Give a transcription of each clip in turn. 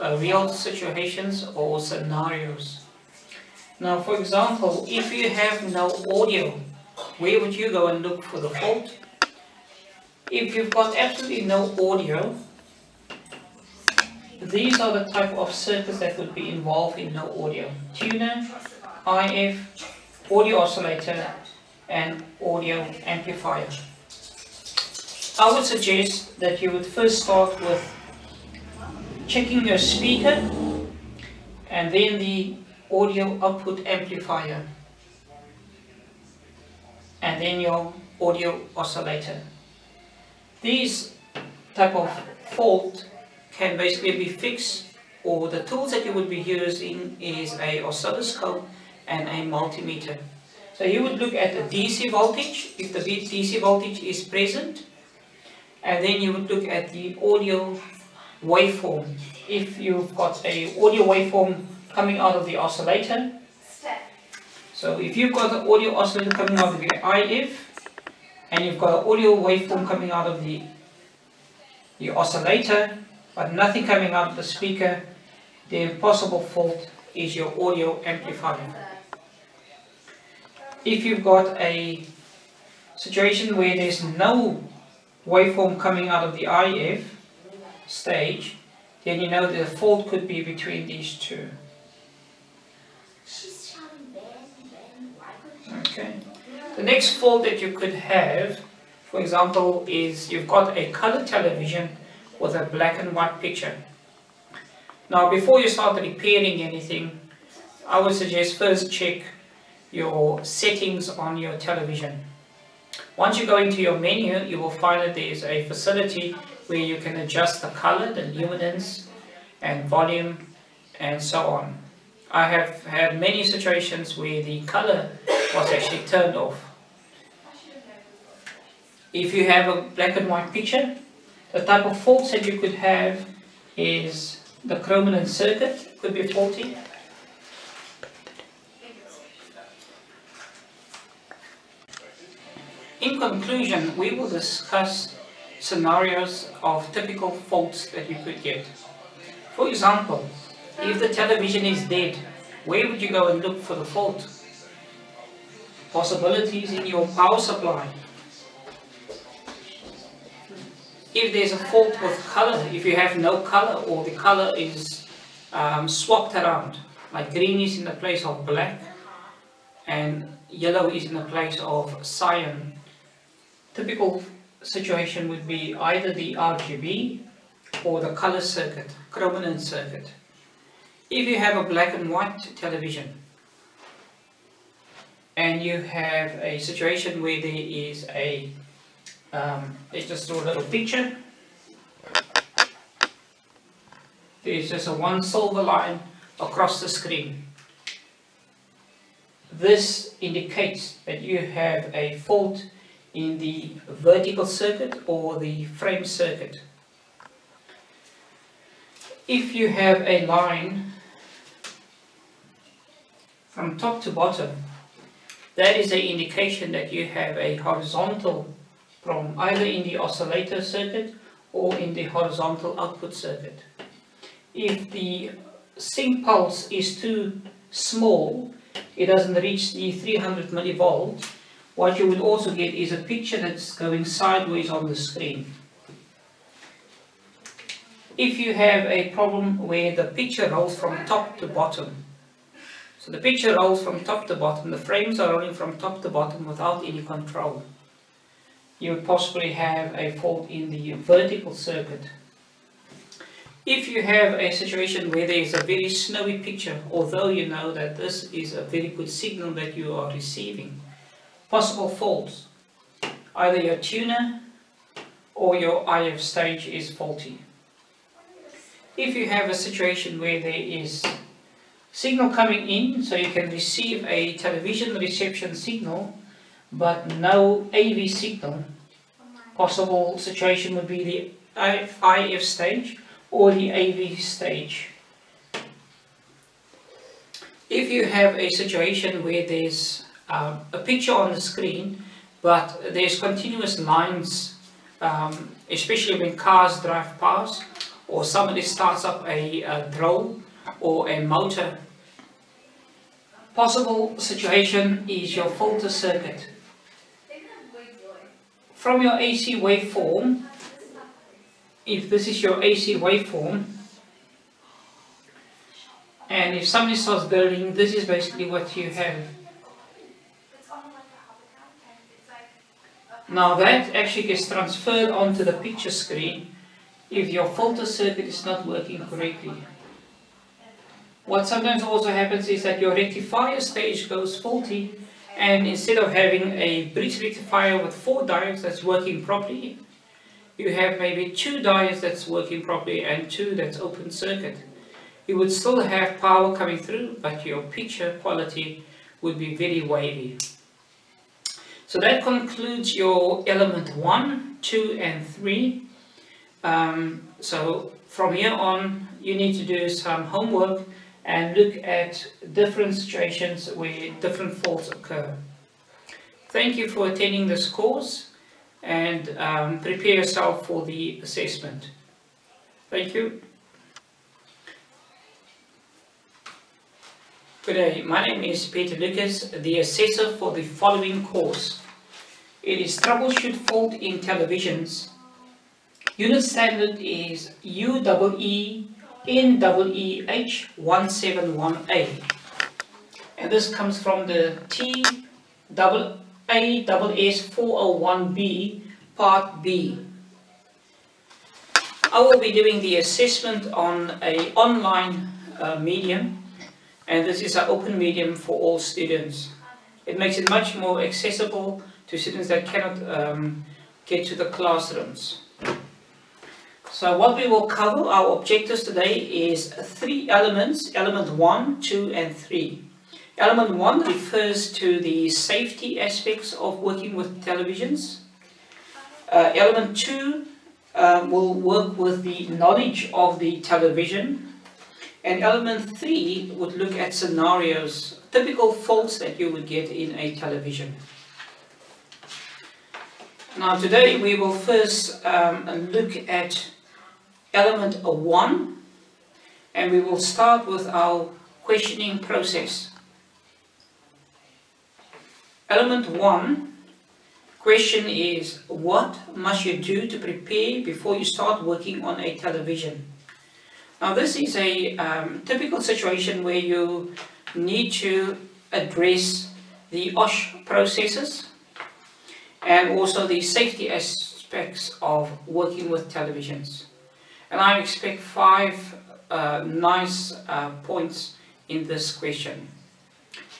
uh, real situations or scenarios. Now, for example, if you have no audio, where would you go and look for the fault? If you've got absolutely no audio, these are the type of circuits that would be involved in no audio. Tuner, IF, audio oscillator, and audio amplifier. I would suggest that you would first start with checking your speaker and then the audio output amplifier and then your audio oscillator. These type of fault can basically be fixed or the tools that you would be using is a oscilloscope and a multimeter. So you would look at the DC voltage, if the DC voltage is present, and then you would look at the audio waveform. If you've got a audio waveform coming out of the oscillator, so if you've got the audio oscillator coming out of the IF, and you've got an audio waveform coming out of the, the oscillator, but nothing coming out of the speaker, the impossible fault is your audio amplifier. If you've got a situation where there's no waveform coming out of the IF stage, then you know the fault could be between these two. Okay. The next fault that you could have, for example, is you've got a color television with a black and white picture. Now before you start repairing anything, I would suggest first check your settings on your television. Once you go into your menu, you will find that there is a facility where you can adjust the color, the luminance, and volume, and so on. I have had many situations where the color was actually turned off. If you have a black and white picture, the type of faults that you could have is the chrominance circuit could be faulty. In conclusion, we will discuss scenarios of typical faults that you could get. For example, if the television is dead, where would you go and look for the fault? Possibilities in your power supply, if there's a fault with color, if you have no color or the color is um, swapped around, like green is in the place of black and yellow is in the place of cyan, typical situation would be either the RGB or the color circuit, chrominance circuit. If you have a black and white television and you have a situation where there is a um, let's just do a little picture. There's just a one silver line across the screen. This indicates that you have a fault in the vertical circuit or the frame circuit. If you have a line from top to bottom, that is an indication that you have a horizontal from either in the oscillator circuit or in the horizontal output circuit. If the sync pulse is too small, it doesn't reach the 300 millivolts, what you will also get is a picture that's going sideways on the screen. If you have a problem where the picture rolls from top to bottom, so the picture rolls from top to bottom, the frames are rolling from top to bottom without any control you would possibly have a fault in the vertical circuit. If you have a situation where there is a very snowy picture, although you know that this is a very good signal that you are receiving, possible faults, either your tuner or your IF stage is faulty. If you have a situation where there is signal coming in, so you can receive a television reception signal, but no AV signal, possible situation would be the IF stage or the AV stage. If you have a situation where there's um, a picture on the screen but there's continuous lines, um, especially when cars drive past or somebody starts up a, a drill or a motor. Possible situation is your filter circuit. From your AC waveform, if this is your AC waveform, and if somebody starts building, this is basically what you have. Now that actually gets transferred onto the picture screen if your filter circuit is not working correctly. What sometimes also happens is that your rectifier stage goes faulty and instead of having a bridge rectifier with four diodes that's working properly, you have maybe two diodes that's working properly and two that's open circuit. You would still have power coming through, but your picture quality would be very wavy. So that concludes your element 1, 2 and 3. Um, so from here on you need to do some homework and look at different situations where different faults occur. Thank you for attending this course and um, prepare yourself for the assessment. Thank you. Good day, my name is Peter Lucas, the assessor for the following course. It is Troubleshoot Fault in Televisions. Unit standard is UEE NEEH171A. And this comes from the TAAS401B Part B. I will be doing the assessment on a online uh, medium and this is an open medium for all students. It makes it much more accessible to students that cannot um, get to the classrooms. So what we will cover, our objectives today is three elements, element 1, 2 and 3. Element 1 refers to the safety aspects of working with televisions. Uh, element 2 uh, will work with the knowledge of the television. And element 3 would look at scenarios, typical faults that you would get in a television. Now today we will first um, look at element 1 and we will start with our questioning process. Element 1 question is what must you do to prepare before you start working on a television? Now this is a um, typical situation where you need to address the OSH processes and also the safety aspects of working with televisions. And I expect five uh, nice uh, points in this question.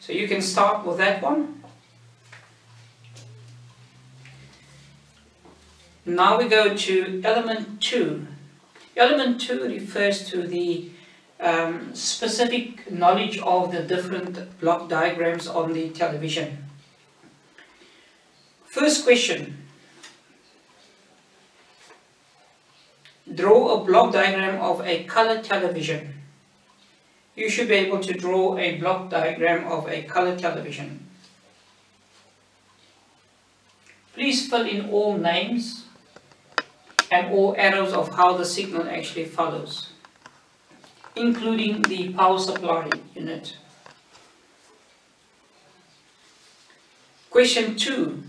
So you can start with that one. Now we go to element 2. Element 2 refers to the um, specific knowledge of the different block diagrams on the television. First question. Draw a block diagram of a color television. You should be able to draw a block diagram of a color television. Please fill in all names and all arrows of how the signal actually follows, including the power supply unit. Question 2.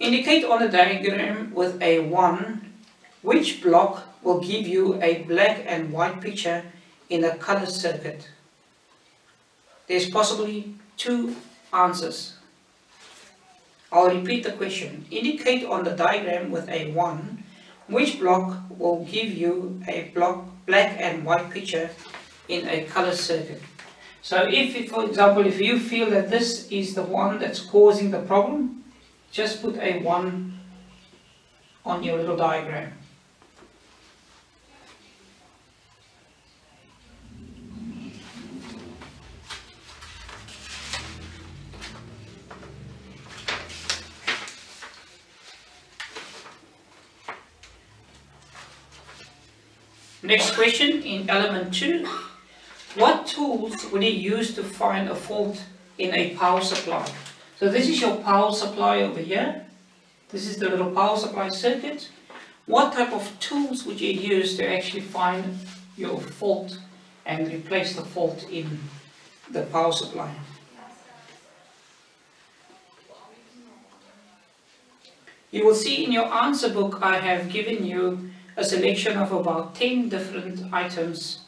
Indicate on the diagram with a 1 which block will give you a black and white picture in a color circuit. There's possibly two answers. I'll repeat the question. Indicate on the diagram with a 1 which block will give you a block black and white picture in a color circuit. So if, for example, if you feel that this is the one that's causing the problem, just put a 1 on your little diagram. Next question in element 2. What tools would you use to find a fault in a power supply? So this is your power supply over here. This is the little power supply circuit. What type of tools would you use to actually find your fault and replace the fault in the power supply? You will see in your answer book I have given you a selection of about 10 different items.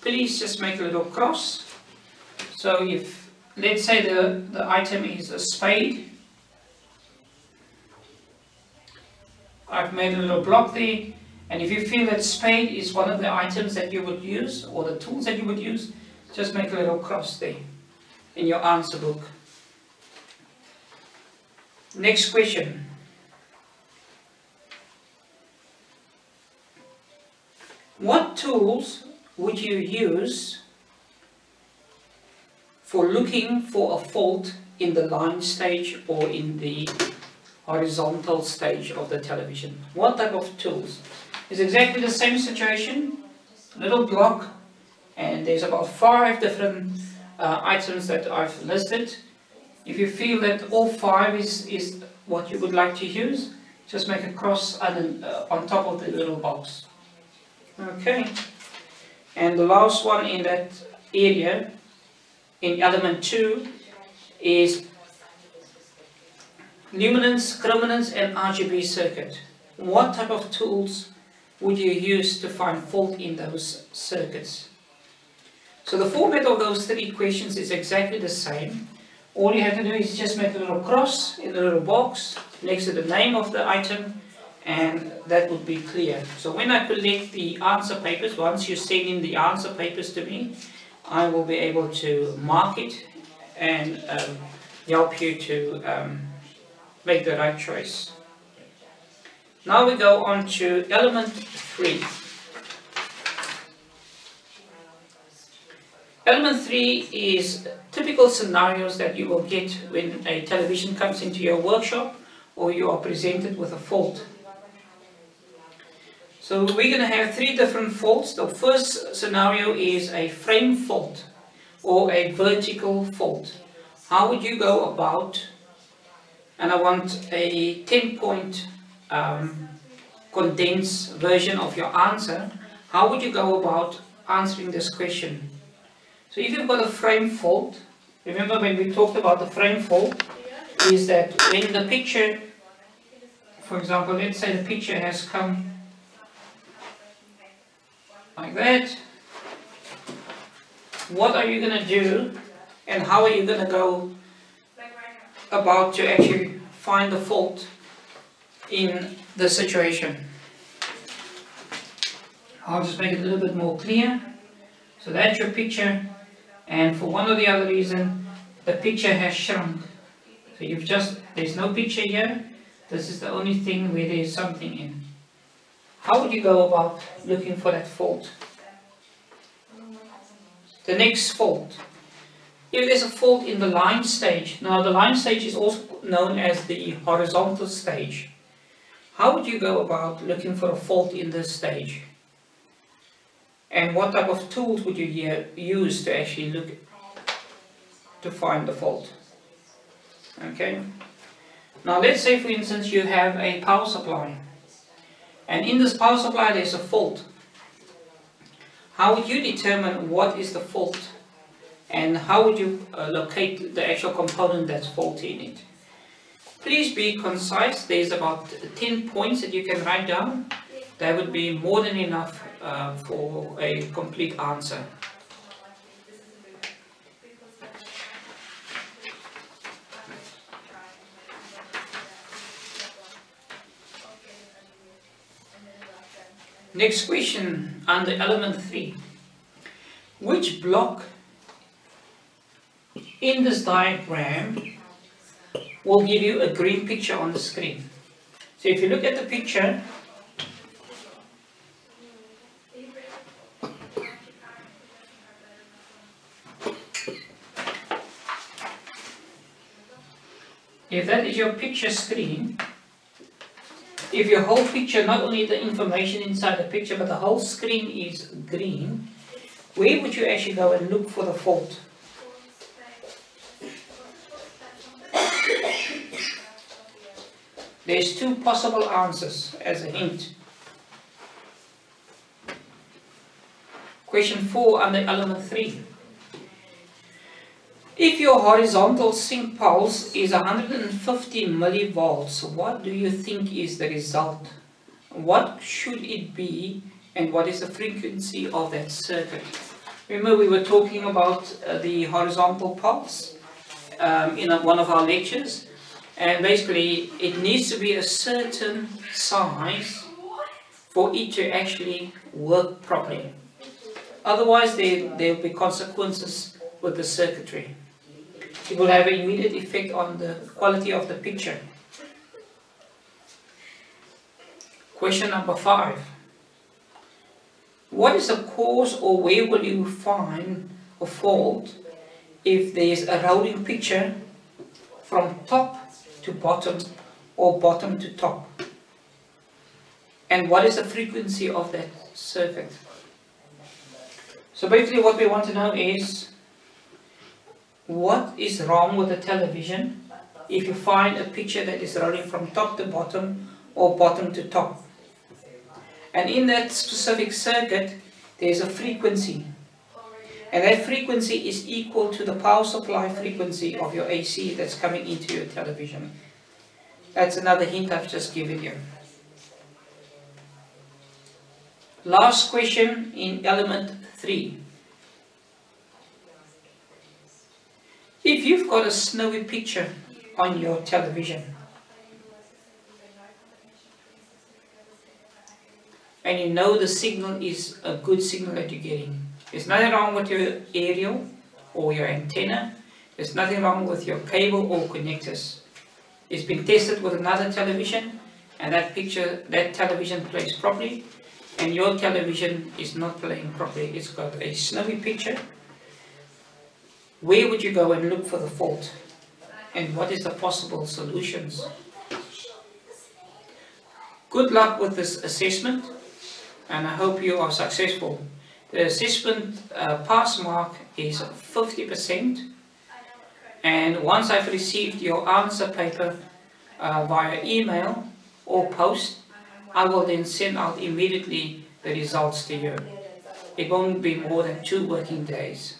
Please just make a little cross. So if, let's say the, the item is a spade, I've made a little block there and if you feel that spade is one of the items that you would use or the tools that you would use just make a little cross there in your answer book. Next question. What tools would you use for looking for a fault in the line stage or in the horizontal stage of the television. What type of tools? It's exactly the same situation, little block, and there's about five different uh, items that I've listed. If you feel that all five is, is what you would like to use, just make a cross on, uh, on top of the little box. Okay, and the last one in that area, in element 2, is luminance, chrominance and RGB circuit. What type of tools would you use to find fault in those circuits? So the format of those three questions is exactly the same. All you have to do is just make a little cross in the little box next to the name of the item and that would be clear. So when I collect the answer papers, once you send in the answer papers to me, I will be able to mark it and um, help you to um, make the right choice. Now we go on to element 3. Element 3 is typical scenarios that you will get when a television comes into your workshop or you are presented with a fault. So we're going to have three different faults. The first scenario is a frame fault or a vertical fault. How would you go about and I want a 10 point um, condensed version of your answer, how would you go about answering this question? So if you've got a frame fault, remember when we talked about the frame fault, is that when the picture, for example, let's say the picture has come like that, what are you going to do and how are you going to go about to actually find the fault in the situation. I'll just make it a little bit more clear. So that's your picture and for one or the other reason the picture has shrunk. So you've just, there's no picture here, this is the only thing where there's something in. How would you go about looking for that fault? The next fault if there's a fault in the line stage, now the line stage is also known as the horizontal stage. How would you go about looking for a fault in this stage? And what type of tools would you use to actually look to find the fault? Okay. Now let's say for instance you have a power supply and in this power supply there's a fault. How would you determine what is the fault and how would you uh, locate the actual component that's faulty in it. Please be concise, there's about 10 points that you can write down. That would be more than enough uh, for a complete answer. Next question under element 3. Which block in this diagram will give you a green picture on the screen. So if you look at the picture, if that is your picture screen, if your whole picture, not only the information inside the picture, but the whole screen is green, where would you actually go and look for the fault? There's two possible answers as a hint. Question 4 under element 3. If your horizontal sync pulse is 150 millivolts, what do you think is the result? What should it be and what is the frequency of that circuit? Remember we were talking about uh, the horizontal pulse um, in a, one of our lectures and basically it needs to be a certain size for it to actually work properly. Otherwise there will be consequences with the circuitry it will have an immediate effect on the quality of the picture. Question number five. What is the cause or where will you find a fault if there is a rolling picture from top to bottom or bottom to top? And what is the frequency of that circuit? So basically what we want to know is what is wrong with the television if you find a picture that is running from top to bottom or bottom to top. And in that specific circuit, there is a frequency. And that frequency is equal to the power supply frequency of your AC that's coming into your television. That's another hint I've just given you. Last question in element 3. If you've got a snowy picture on your television and you know the signal is a good signal that you're getting, there's nothing wrong with your aerial or your antenna, there's nothing wrong with your cable or connectors. It's been tested with another television and that picture, that television plays properly and your television is not playing properly. It's got a snowy picture where would you go and look for the fault? And what is the possible solutions? Good luck with this assessment and I hope you are successful. The assessment uh, pass mark is 50% and once I've received your answer paper uh, via email or post, I will then send out immediately the results to you. It won't be more than two working days.